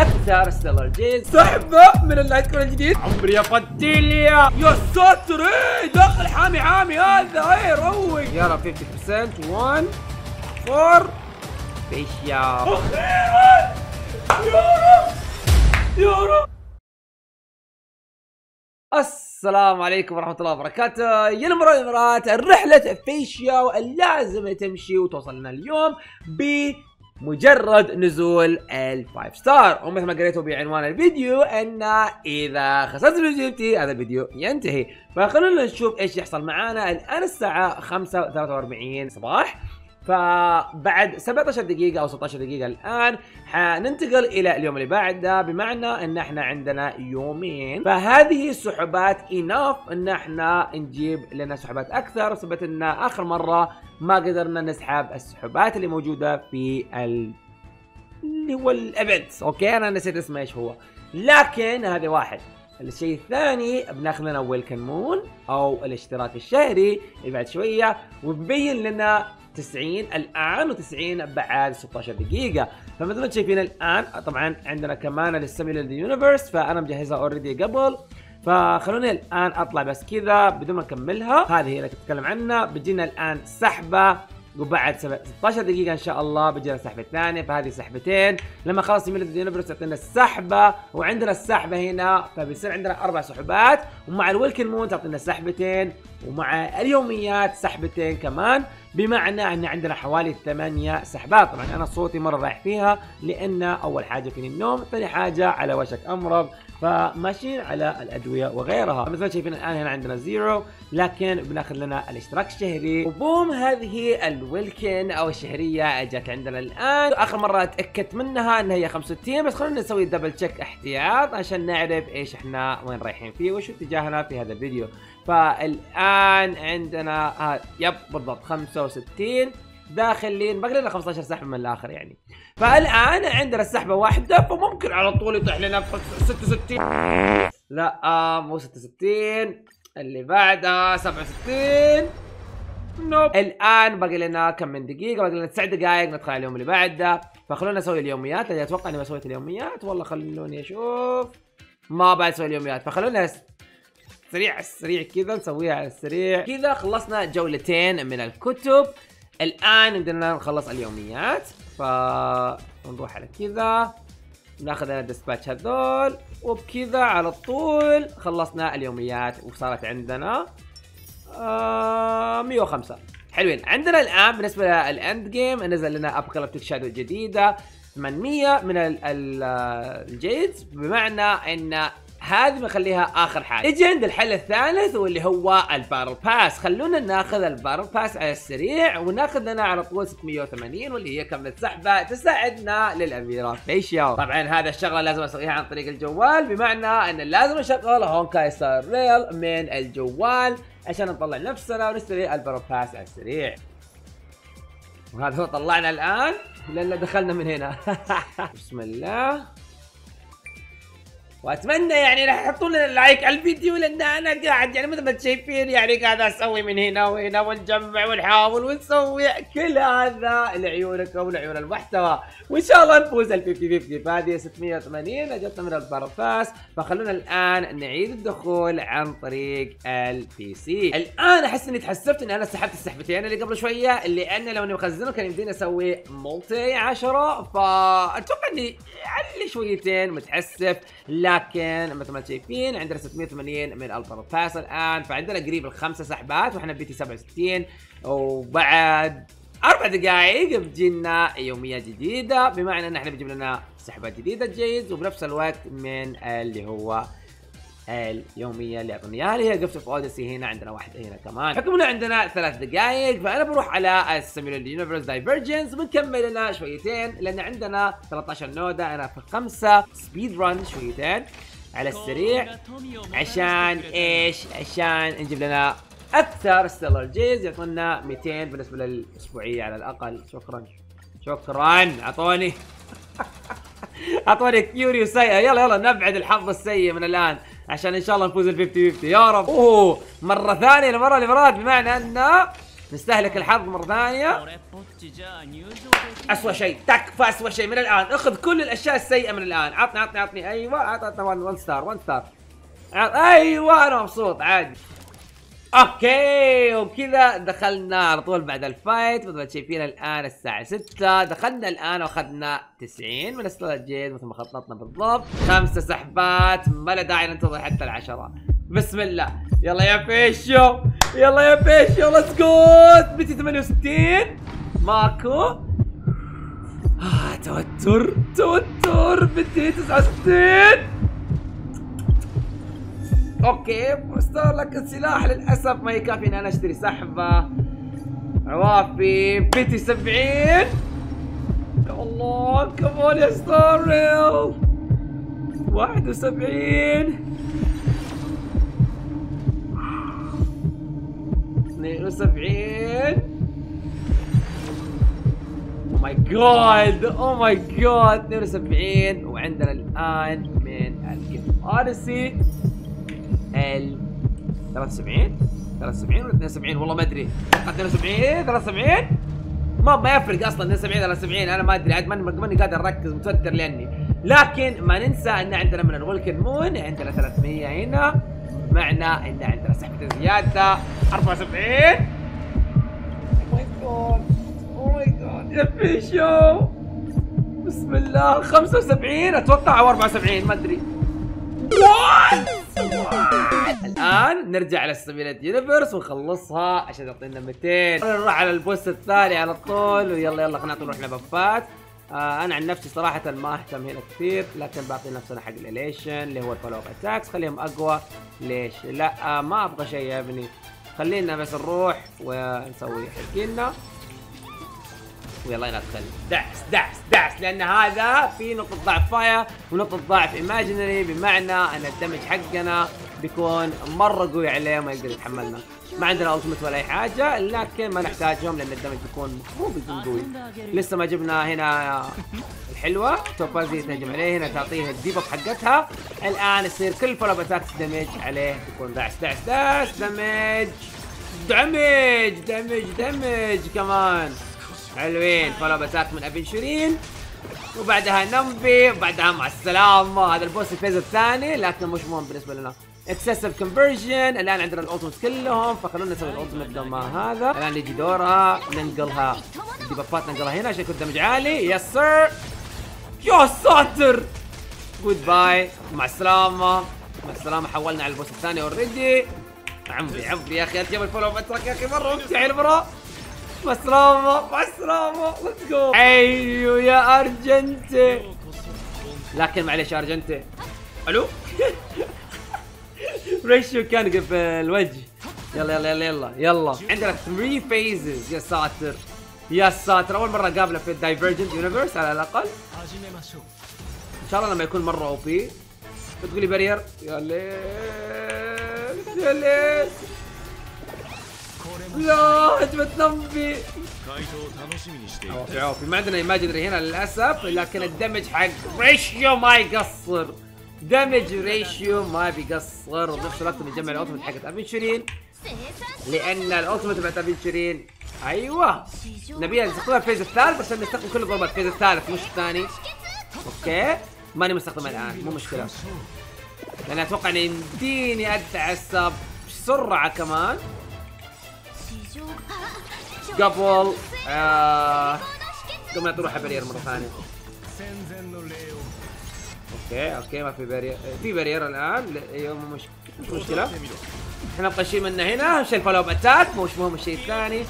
أكثر ستيلر جيز سحبه من اللايت كون الجديد. عمري يا فتيليا يا ساتر إيه داخل حامي حامي هذا إيه روق يلا 50% 1 4 فيشيا أخيرا يا رب يا رب. السلام عليكم ورحمة الله وبركاته. يا المرة الامارات رحلة فيشيا اللازم تمشي وتوصل لنا اليوم بمجرد نزول ال five star ومثل ما قريتوا بعنوان الفيديو إن إذا خسرت ال fifty fifty هذا الفيديو ينتهي. فخلونا نشوف إيش يحصل معانا الآن الساعة 5:43 صباح. فبعد 17 دقيقة أو 16 دقيقة الآن حننتقل إلى اليوم اللي بعده بمعنى أن إحنا عندنا يومين. فهذه السحبات enough أن إحنا نجيب لنا سحبات أكثر سبت أن آخر مرة ما قدرنا نسحب السحبات اللي موجودة في ال... اللي هو ال event okay؟ أنا نسيت اسمه إيش هو. لكن هذا واحد. الشيء الثاني بناخذ لنا Welkin Moon أو الاشتراك الشهري اللي بعد شوية وبين لنا 90 الآن و90 بعد 16 دقيقة. فمثل ما شايفين الآن طبعا عندنا كمان ال Simulated Universe فأنا مجهزها already قبل. فخلوني الآن أطلع بس كذا بدون ما أكملها. هذه هي اللي كنت اتكلم عنها. بتجينا الآن سحبة وبعد 16 دقيقة إن شاء الله بيجينا سحبة ثانية فهذه سحبتين. لما نخلص Simulated Universe يعطينا السحبة وعندنا السحبة هنا فبيصير عندنا أربع سحبات. ومع ال Welkin Moon تعطينا سحبتين ومع اليوميات سحبتين كمان. بمعنى أن عندنا حوالي ثمانية سحبات. طبعا أنا صوتي مرة رايح فيها لأن أول حاجة فيني النوم ثاني حاجة على وشك أمرض فماشيين على الأدوية وغيرها. مثل ما شايفين الآن هنا عندنا zero لكن بناخذ لنا الاشتراك الشهري. وبوم هذه الويلكن أو الشهرية جت عندنا الآن. آخر مرة أتأكدت منها إنها هي 65 بس خلونا نسوي دبل تشيك احتياط عشان نعرف إيش إحنا وين رايحين فيه وش اتجاهنا في هذا الفيديو. فالآن عندنا ها يب بالضبط 65 داخلين باقي لنا 15 سحب من الآخر يعني. فالآن عندنا السحبة واحدة فممكن على طول يطيح لنا 66 لا آه مو 66 اللي بعدها 67 نوب. الآن باقي لنا كم من دقيقة؟ باقي لنا 9 دقائق ندخل على اليوم اللي بعده. فخلونا نسوي اليوميات. أتوقع إني ما سويت اليوميات والله خلوني أشوف. ما بعد أسوي اليوميات. فخلونا سريع السريع كذا نسويها على السريع. كذا خلصنا جولتين من الكتب. الآن بدنا نخلص اليوميات. فنروح على كذا. ناخذ ال dispatch هذول. وبكذا على طول خلصنا اليوميات وصارت عندنا آه 105 حلوين. عندنا الآن بالنسبة لل end game نزل لنا Apocalyptic Shadow جديدة 800 من ال jades. بمعنى إن هذه بنخليها آخر حاجة. نجي عند الحل الثالث واللي هو ال battle pass. خلونا ناخذ ال battle pass على السريع وناخذ لنا على طول 680 واللي هي كم سحبه تساعدنا للأميرة. فيشيو طبعا هذا الشغله لازم اسويها عن طريق الجوال بمعنى إن لازم أشغل Honkai Star Rail من الجوال عشان نطلع نفسنا ونشتري ال battle pass على السريع. وهذا هو طلعنا الآن لأن دخلنا من هنا. بسم الله. وأتمنى يعني راح يحطوا لنا like على الفيديو لأن أنا قاعد يعني مثل ما شايفين يعني قاعد أسوي من هنا وهنا ونجمع ونحاول ونسوي كل هذا لعيونكم ولعيون المحتوى. وإن شاء الله نفوز ال 50 50 فهذه 680 اجتنا من ال battle pass فخلونا الآن نعيد الدخول عن طريق ال PC الآن أحس إني تحسبت إني أنا سحبت السحبتين اللي قبل شوية لأن لو إني مخزنه كان يمديني أسوي multi 10 فأتوقع إني علي شويتين متحسف. لكن مثل ما شايفين عندنا 680 من ال pro pass الان فعندنا قريب الخمسة سحبات وإحنا pity 67 وبعد أربع دقائق بتجينا يوميات جديدة بمعنى إن إحنا بيجيب لنا سحبات جديدة جيد وبنفس الوقت من اللي هو اليوميه اللي اعطوني اللي هي Gift of Odyssey هنا عندنا واحدة هنا كمان. حكم إنه عندنا ثلاث دقائق فأنا بروح على ال Simulated Universe Divergent بنكمل لنا شويتين لأن عندنا 13 node أنا في خمسة. speed run شويتين على السريع عشان إيش؟ عشان نجيب لنا أكثر Stellar Jades يعطونا 200 بالنسبة للأسبوعية على الأقل. شكرا. شكرا. أعطوني. أعطوني curio سيئه يلا يلا نبعد الحظ السيء من الآن. عشان إن شاء الله نفوز ال 50 50 يا رب. أوه. مرة ثانية المره اللي مرات بمعنى أن نستهلك الحظ مرة ثانية. اسوء شيء. تكفى اسوء شيء من الآن. اخذ كل الأشياء السيئة من الآن. عطني عطني عطني. أيوه عطني 1 star 1 star أيوه أنا مبسوط. عادي. okay وكذا دخلنا على طول بعد ال fight. مثل ما شايفين الآن الساعة 6 دخلنا الآن وأخذنا 90 من ال Stellar Jades مثل ما خططنا بالضبط. خمسة سحبات ما له داعي ننتظر حتى العشرة. بسم الله. يلا يا فيشو يلا يا فيشو let's go pity 68 ماكو. آه توتر توتر. pity 69 okay مستر لك السلاح للأسف. ما يكفي إن أنا أشتري سحبة. عوافي pity 70 يا الله كمان يا Star Rail 71 72 oh my god oh my god 72 وعندنا الآن من ال Gift Odyssey ال 73 73 ولا 72 والله ما أدري. 72 73 ما ما يفرق أصلا 72 73 أنا ما أدري عاد ماني قادر أركز متوتر لأني. لكن ما ننسى إن عندنا من ال Welkin Moon عندنا 300 هنا. معنى إن عندنا سحبة زيادة. 74 oh my god oh my god يا فيشو بسم الله. 75 أتوقع أو 74 ما أدري. الآن نرجع على ال Simulated Universe ونخلصها عشان تعطينا 200 نروح على ال boss الثاني على طول. ويلا يلا خلينا نروح ل buffات. آه أنا عن نفسي صراحة ما أهتم هنا كثير لكن بعطي نفسنا حق ال Elation اللي هو ال follow attacks خليهم أقوى. ليش؟ لا آه ما أبغى شيء يا ابني. خلينا بس نروح ونسوي حقنا. ويلا ندخل دعس دعس دعس لأن هذا في نقطة ضعف fire ونقطة ضعف imaginary بمعنى أن ال damage حقنا بيكون مرة قوي عليه ما يقدر يتحملنا. ما عندنا ultimate ولا أي حاجة لكن ما نحتاجهم لأن ال damage بيكون مو بيكون قوي. لسه ما جبنا هنا الحلوة توبازي تهجم عليه هنا تعطيه ال debuff حقتها. الآن يصير كل follow attacks damage عليه يكون دعس دعس دعس damage damage damage damage كمان حلوين. follow attack من Aventurine. وبعدها نمبي وبعدها مع السلامة. هذا ال boss ال phase الثاني لكن مش مهم بالنسبة لنا. excessive convergence الآن عندنا ال ultimate كلهم فخلونا نسوي ال ultimate قبل ما هذا. الآن يجي دورها ننقلها. ال debuffات ننقلها هنا عشان يكون damage عالي. yes sir يا ساتر! goodbye مع السلامة. مع السلامة حولنا على ال boss الثاني already عمري عمري يا أخي أنت ال follow attack يا أخي مرة. ممتع ال bro مع السلامة مع السلامة let's go أيوه يا أرجنتي. لكن معليش يا أرجنتي. ألو؟ ريشيو كان في الوجه. يلا يلا يلا يلا يلا. عندنا 3 phases يا ساتر. يا ساتر أول مرة قابله في ال Divergent Universe على الأقل. إن شاء الله لما يكون مرة OP بتقولي barrier يا ليل يا ليل لا هجمة نمبي عوفي عوفي ما عندنا imaginary هنا للأسف لكن ال damage حق ريشيو ما يقصر. damage ريشيو ما بيقصر. وبنفس الوقت بنجمع ال ultimate حقت لأن ال ultimate تبعت Aventurine أيوه. نبيها نستخدمها ال phase الثالث عشان نستخدم كل ضربات ال phase الثالث مش الثاني. okay. ماني مستخدمها الآن مو مشكلة. لأن أتوقع ان يمديني اتعصب بسرعة كمان. قبل آه قبل ما تروح barrier مرة ثانية. okay okay ما في barrier. في barrier الآن. أيوه مش مش مشكلة. إحنا شيء منه هنا. شيء ال follow attack مش مهم الشيء الثاني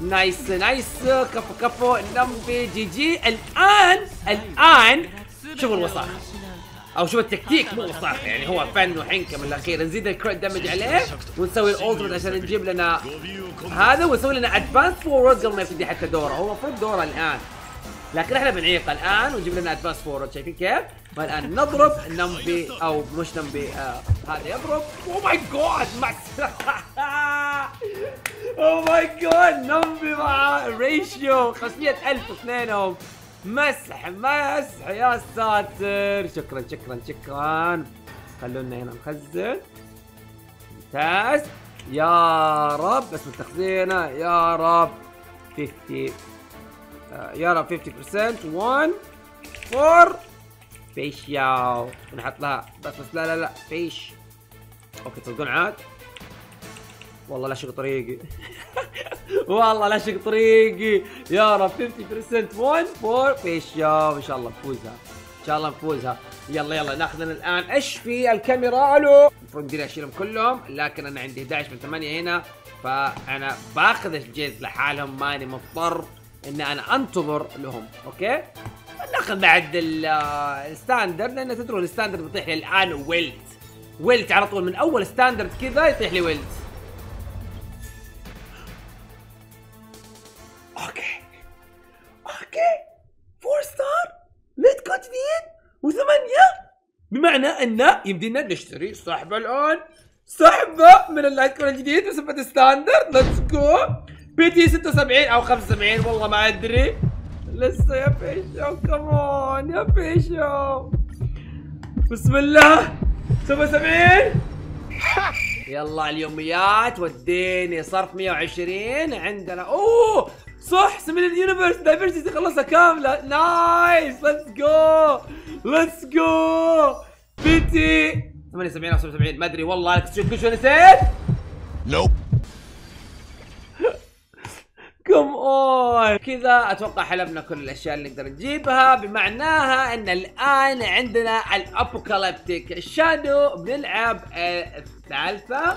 nice nice. كفو كفو. نمبي GG. الآن الآن شوفوا الوساخه أو شوف التكتيك مو وساخه يعني هو فن وحنكة من الأخير. نزيد ال crit damage عليه ونسوي ال ultimate عشان نجيب لنا هذا ونسوي لنا advance forward قبل ما يبتدي حتى دوره. هو المفروض دوره الآن. لكن إحنا بنعيق الآن ونجيب لنا advance forward شايفين كيف؟ والان نضرب نمبي أو مش نمبي آه هذا يضرب. oh my God oh my God نمبي مع ريشيو 500000 اثنينهم مسح مسح يا ساتر. شكرا شكرا شكرا. خلونا هنا نخزن. ممتاز. يا رب بس التخزينه يا رب 50 آه، يارا 50% 1 4 فيش ياو نحط لها بس بس لا لا لا فيش. أوكي تصدقون عاد. والله لا شق طريقي. والله لا شق طريقي. يا رب 50% 1 4 فيش ان شاء الله نفوزها. إن شاء الله نفوزها. يلا يلا ناخذ الآن. إيش في الكاميرا؟ ألو. المفروض أشيلهم كلهم لكن أنا عندي 11 من 8 هنا فأنا باخذ الجيز لحالهم ماني مضطر اني أنا أنتظر لهم. okay؟ ناخذ بعد ال standard لأن تدرون ال standard بيطيح لي الآن ويلت. ويلت على طول من أول standard كذا يطيح لي ويلت. okay okay four star light جديد وثمانية. بمعنى أن يمدينا نشتري سحبة الآن. سحبة من ال light cone الجديد بصفة standard let's go pity 76 أو 75 والله ما أدري. لسه يا بيشو. كمان يا بيشو. بسم الله. 77 يلا اليوميات. وديني صرف 120 عندنا. أوه. صح سمين ال universe diversity خلصها كاملة. nice let's go let's go pity 78 أو 77 ما أدري والله كل شو نسيت؟ Nope. come on كذا أتوقع حلبنا كل الأشياء اللي نقدر نجيبها بمعناها إن الآن عندنا ال apocalyptic shadow بنلعب الثالثة.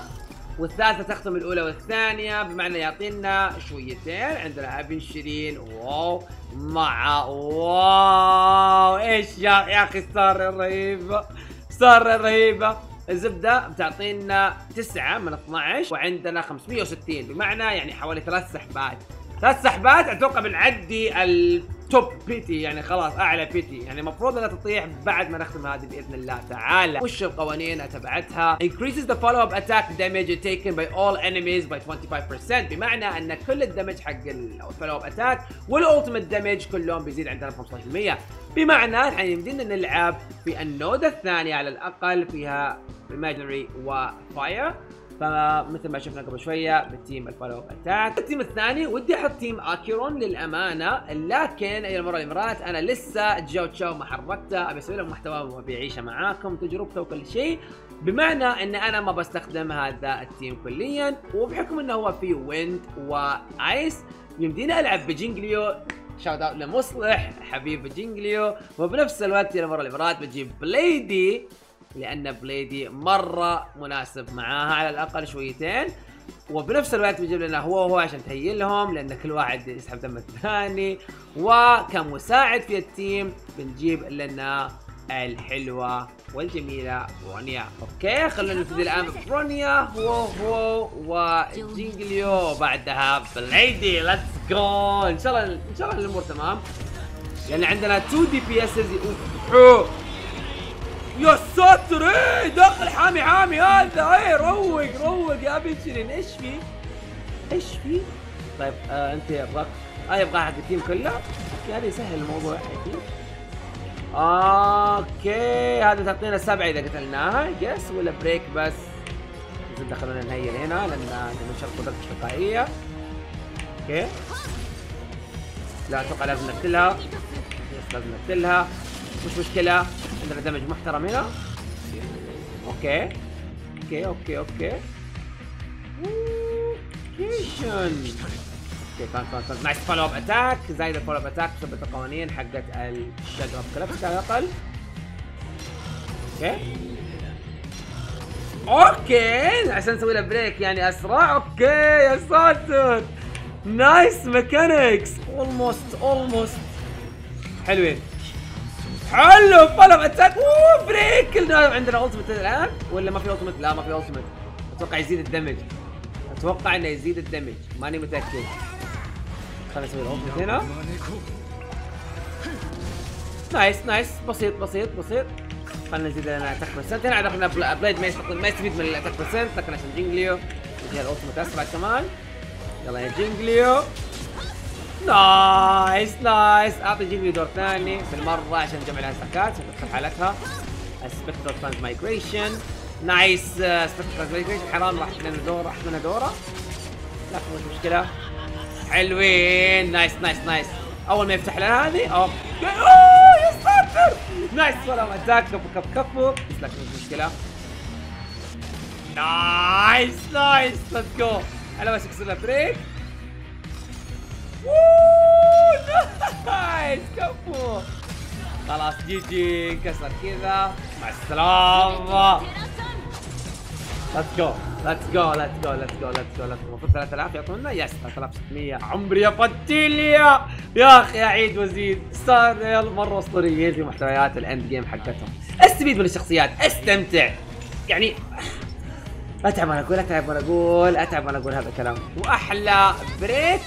والثالثة تختم الأولى والثانية بمعنى يعطينا شويتين عندنا ابنشرين wow مع wow إيش يا يا أخي صار رهيبه صار رهيبه الزبدة بتعطينا 9 من 12 وعندنا 560 بمعنى يعني حوالي ثلاث سحبات. ثلاث سحبات أتوقع بنعدي ال top pity يعني خلاص اعلى pity. يعني المفروض انها تطيح بعد ما نختم هذه بإذن الله تعالى. وش القوانين تبعتها؟ Increases the follow up attack damage taken by all enemies by 25% بمعنى أن كل ال damage حق ال follow up attack وال ultimate damage كلهم بيزيد عندنا ب 15% بمعنى الحين يمدينا نلعب في النودة الثانية على الأقل فيها imaginary و fire فمثل ما شفنا قبل شوية بال team ال follow attack. ال team الثاني ودي أحط team أكيرون للأمانة لكن اي المره الإمارات أنا لسه جو تشاو ما حركته أبي أسوي لهم محتوى وأبي أعيشه معاكم تجربته وكل شيء. بمعنى إن أنا ما بستخدم هذا ال team كليا وبحكم إنه هو في wind و ice يمديني ألعب بجينجليو shout out لمصلح حبيب جينجليو وبنفس الوقت المره الإمارات بجيب بليدي لأن بليدي مرة مناسب معاها على الأقل شويتين. وبنفس الوقت بيجيب لنا هو وهو عشان ت heal هم لأن كل واحد يسحب دم الثاني. وكمساعد في ال team بنجيب لنا الحلوة والجميلة برونيا okay خلونا نبتدي الآن برونيا. هو هو وجينجليو بعدها بليدي. let's go إن شاء الله إن شاء الله الأمور تمام. لأن عندنا 2 DPS يا ساتر إيه داخل حامي حامي هذا إيه روق روق يا بنشرين إيش في؟ إيش في؟ طيب آه أنت يبغاك آه يبغى حق ال team كله؟ okay هذا يسهل الموضوع أكيد. okay هذا تعطينا سبعه إذا قتلناها yes ولا break بس؟ زين خلونا ن heal هنا لأن نبي نشغل قدرة تلقائية okay. لا أتوقع لازم نقتلها. yes لازم نقتلها. مش مشكلة. عندنا damage محترم هنا. okay. okay okay okay. كيشن okay كان كان كان nice follow up attack زايد ال follow up attack بسبب القوانين حقت الشجره كلبس على الأقل. okay. okay. عشان نسوي له break يعني أسرع. okay يا ساتر. nice mechanics almost almost حلوين. حلو follow attack. أوه break. كلنا عندنا ultimate الآن. ولا ما في ultimate؟ لا ما في ultimate أتوقع يزيد ال damage. أتوقع إنه يزيد ال damage. ماني متأكد. خلينا نسوي ال ultimate هنا. nice nice. بسيط بسيط بسيط. خلينا نزيد لنا attack percent هنا عاد اخذنا بلا- بليد ما ما يستفيد من ال attack percent لكن عشان جينجليو يجي ال ultimate أسرع كمان. يلا يا جينجليو nice nice. أعطي جينجليو دور ثاني بالمرة عشان نجمع لها stacks عشان حالتها spectral transmigration nice spectral transmigration حرام راح لنا دور راح لنا دوره. لكن مش مشكلة. حلوين. nice nice nice أول ما يفتح لنا هذه أوه. يا ساتر. nice slam attack كفو كفو كفو بس مش مشكلة. nice nice let's go على ما اكسر break nice كفو خلاص GG انكسر كذا. مع السلامة. ليتس جو ليتس جو ليتس جو ليتس جو ليتس جو ليتس جو المفروض 3000 يعطونا. يس 3600 عمري يا فتيليا. يا أخي عيد وزيد. ستار مرة اسطوريين في محتويات الاند جيم حقتهم. استفيد من الشخصيات. استمتع. يعني أتعب وأنا أقول أتعب وأنا أقول أتعب وأنا أقول هذا الكلام. وأحلى بريك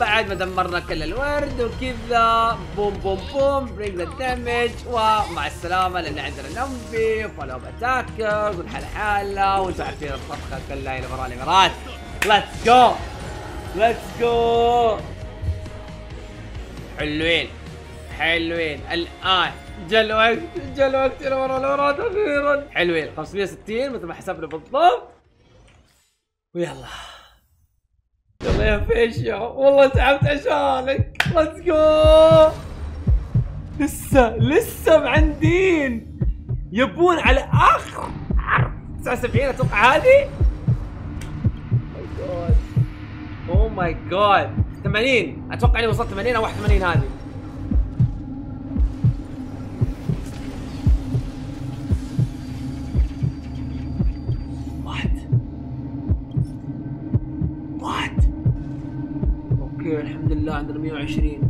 بعد ما دمرنا كل الورد وكذا بوم بوم بوم برينج ذا دامج ومع السلامة لأن عندنا نمبي وفولو اتاكر والحاله حاله وأنتم عارفين الطبخة كلها إلى براء الإمارات. let's go let's go حلوين حلوين. الآن جا الوقت جا الوقت إلى براء الإمارات أخيرا. حلوين 560 مثل ما حسبنا بالضبط. ويلا. يلا يا فيشا والله تعبت عشانك. let's go لسه لسه معندين. يبون على آخر 79 أتوقع هذه. اوه ماي جاد 80 أتوقع إني وصلت 80 أو 81 هذه. 100 الحمد لله عندنا 120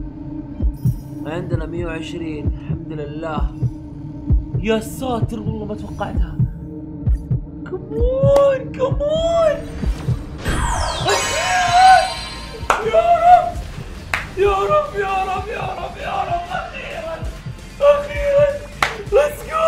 عندنا 120 الحمد لله يا ساتر والله ما توقعتها. come on come on. يا رب يا رب يا رب يا رب يا رب. أخيرا أخيرا. let's go